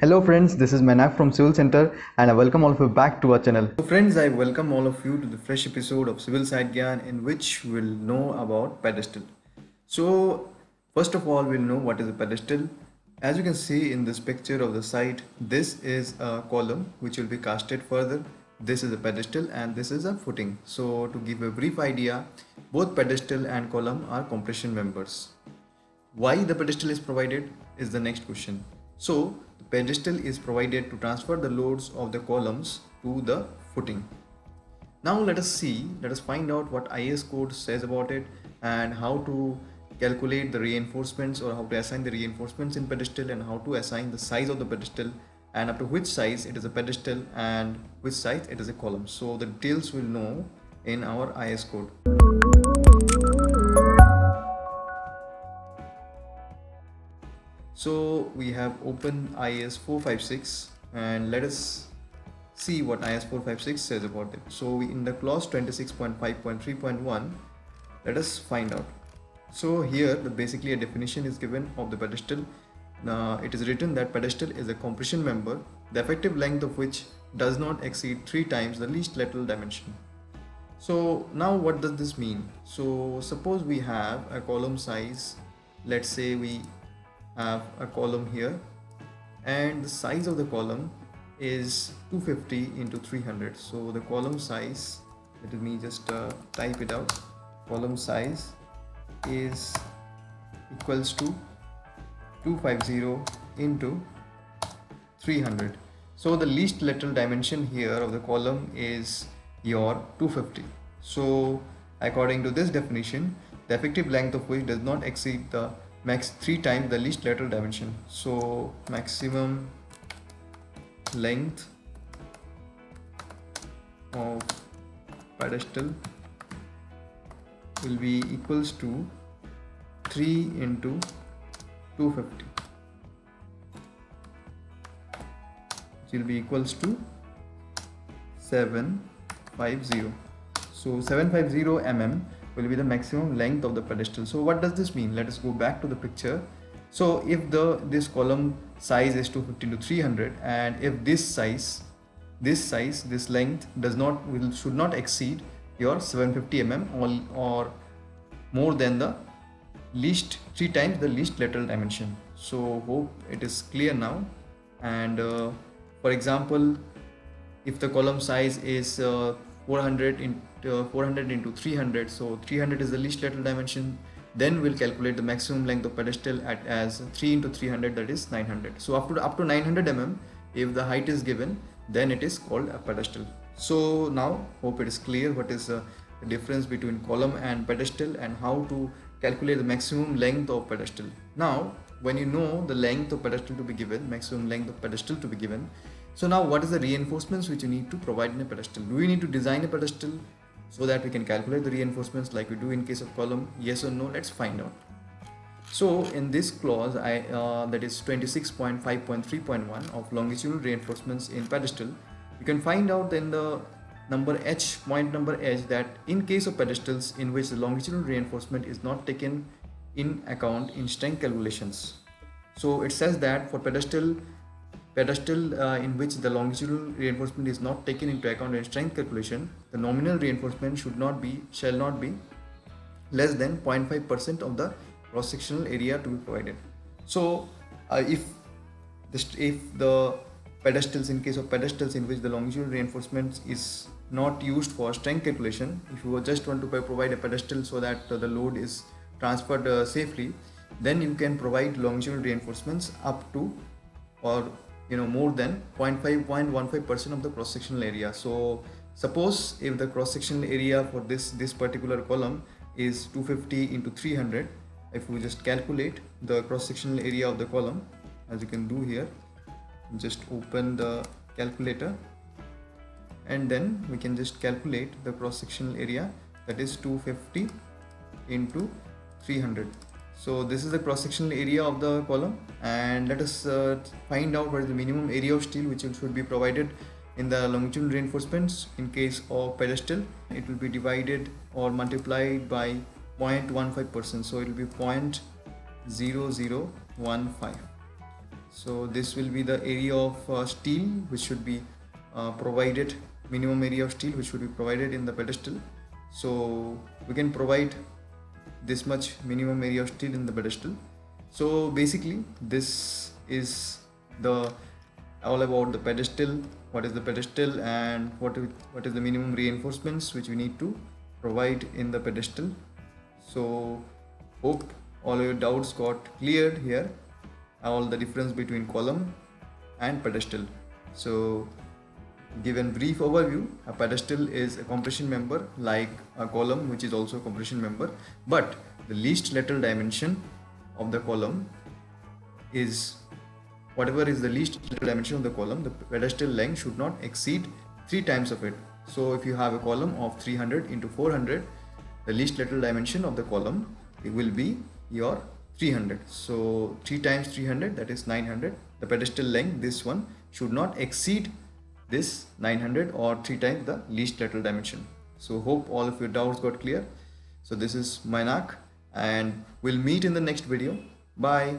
Hello friends, this is Mainak from Civil Center and I welcome all of you back to our channel. So friends, I welcome all of you to the fresh episode of Civil Site Gyaan in which we'll know about pedestal. So first of all, we'll know what is a pedestal. As you can see in this picture of the site, this is a column which will be casted further. This is a pedestal and this is a footing. So to give a brief idea, both pedestal and column are compression members. Why the pedestal is provided is the next question. So the pedestal is provided to transfer the loads of the columns to the footing. Now let us see, let us find out what IS code says about it and how to calculate the reinforcements or how to assign the reinforcements in pedestal and how to assign the size of the pedestal and up to which size it is a pedestal and which size it is a column. So the details will know in our IS code. So we have open IS 456 and let us see what IS 456 says about it. So we, in the clause 26.5.3.1, let us find out. So here the basically a definition is given of the pedestal. Uh, it is written that pedestal is a compression member, the effective length of which does not exceed three times the least lateral dimension. So now what does this mean? So suppose we have a column size, let's say we have a column here. And the size of the column is 250 into 300 so the column size let me just uh, type it out. Column size is equals to 250 into 300 so the least lateral dimension here of the column is your 250 so according to this definition the effective length of which does not exceed the max 3 times the least lateral dimension. So maximum length of pedestal will be equals to 3 into 250 which will be equals to 750 so 750 mm will be the maximum length of the pedestal. So what does this mean? Let us go back to the picture. So if the this column size is 250 to 300 and if this size this size this length does not will should not exceed your 750 mm or, or more than the least three times the least lateral dimension. So hope it is clear now. And uh, for example if the column size is uh, 400 into uh, 400 into 300 so 300 is the least lateral dimension. Then we'll calculate the maximum length of pedestal at as 3 into 300 that is 900 so up to up to 900 mm if the height is given then it is called a pedestal. So now hope it is clear what is the difference between column and pedestal and how to calculate the maximum length of pedestal. Now when you know the length of pedestal to be given maximum length of pedestal to be given so now what is the reinforcements which you need to provide in a pedestal? Do we need to design a pedestal so that we can calculate the reinforcements like we do in case of column? Yes or no? Let's find out. So in this clause, I uh, that is 26.5.3.1 of longitudinal reinforcements in pedestal, you can find out in the number h point number h that in case of pedestals in which the longitudinal reinforcement is not taken in account in strength calculations. So it says that for pedestal pedestal uh, in which the longitudinal reinforcement is not taken into account in strength calculation, the nominal reinforcement should not be shall not be less than 0.5% of the cross-sectional area to be provided. So uh, if this, if the pedestals in case of pedestals in which the longitudinal reinforcement is not used for strength calculation, if you just want to provide a pedestal so that uh, the load is transferred uh, safely, then you can provide longitudinal reinforcements up to or you know more than 0.5 0.15 percent of the cross sectional area. So suppose if the cross sectional area for this this particular column is 250 into 300 if we just calculate the cross sectional area of the column as you can do here just open the calculator and then we can just calculate the cross sectional area that is 250 into 300 so this is the cross sectional area of the column and let us uh, find out what is the minimum area of steel which should be provided in the longitudinal reinforcements in case of pedestal. It will be divided or multiplied by 0.15 percent. So it will be 0.0015 so this will be the area of uh, steel which should be uh, provided minimum area of steel which should be provided in the pedestal. So we can provide this much minimum area steel in the pedestal. So basically this is the all about the pedestal what is the pedestal and what what is the minimum reinforcements which we need to provide in the pedestal. So hope all your doubts got cleared here. All the difference between column and pedestal. So given brief overview a pedestal is a compression member like a column which is also a compression member. But the least lateral dimension of the column is whatever is the least lateral dimension of the column the pedestal length should not exceed three times of it. So if you have a column of 300 into 400 the least lateral dimension of the column it will be your 300 so 3 times 300 that is 900 the pedestal length this one should not exceed this 900 or 3 times the least lateral dimension. So hope all of your doubts got clear. So this is Mainak and we'll meet in the next video. Bye